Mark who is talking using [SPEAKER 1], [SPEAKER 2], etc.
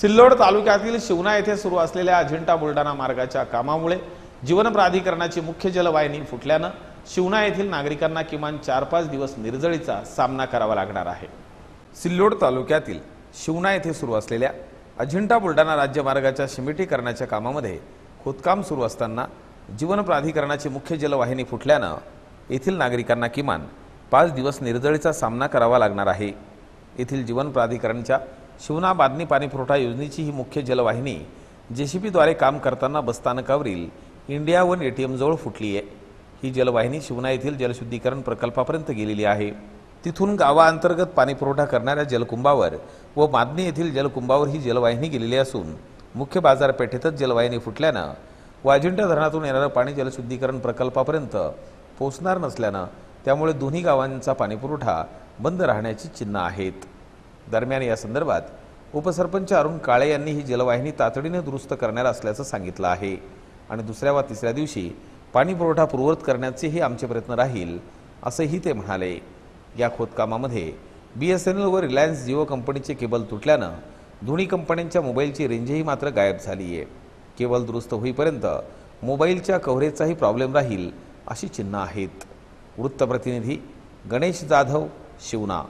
[SPEAKER 1] सिल्लोड तालुक्यातील शिवना येथे सुरू असलेल्या अजिंठा बुलढाणा मार्गाच्या कामामुळे जीवन प्राधिकरणाची मुख्य जलवाहिनी फुटल्यानं शिवना येथील नागरिकांना किमान चार पाच दिवस निर्जळीचा सामना करावा लागणार आहे. सिल्लोड तालुक्यातील शिवना येथे सुरू असलेल्या अजिंठा बुलढाणा राज्यमार्गाच्या शिमिटीकरणाच्या कामामध्ये खोदकाम सुरू असताना जीवन प्राधिकरणाची मुख्य जलवाहिनी फुटल्यानं येथील नागरिकांना किमान पाच दिवस निर्जळीचा सामना करावा लागणार आहे. येथील जीवन प्राधिकरणच्या शिवना बादनी पाणी पुरवठा योजनेची ही मुख्य जलवाहिनी जेसीबीद्वारे काम करताना बसस्थानकावरील इंडिया वन ए टी एमजवळ फुटली आहे ही जलवाहिनी शिवना येथील जलशुद्धीकरण प्रकल्पापर्यंत गेलेली आहे. तिथून गावाअंतर्गत पाणीपुरवठा करणाऱ्या जलकुंभावर व मादनी येथील जलकुंभावर ही जलवाहिनी गेलेली असून मुख्य बाजारपेठेतच जलवाहिनी फुटल्यानं व अजिंठा धरणातून येणारं पाणी जलशुद्धीकरण प्रकल्पापर्यंत पोचणार नसल्यानं त्यामुळे दोन्ही गावांचा पाणीपुरवठा बंद राहण्याची चिन्ह आहेत. दरम्यान या संदर्भात उपसरपंच अरुण काळे यांनी ही जलवाहिनी तातडीने दुरुस्त करणार असल्याचं सांगितलं आहे. आणि दुसऱ्या वा तिसऱ्या दिवशी पाणीपुरवठा पूर्ववत करण्याचेही आमचे प्रयत्न राहील असंही ते म्हणाले. या खोदकामामध्ये बी एस एन एल व रिलायन्स जिओ कंपनीचे केबल तुटल्यानं दोन्ही कंपन्यांच्या मोबाईलची रेंजही मात्र गायब झाली आहे केबल दुरुस्त होईपर्यंत मोबाईलच्या कव्हरेजचाही प्रॉब्लेम राहील अशी चिन्ह आहेत. वृत्तप्रतिनिधी गणेश जाधव शिवना.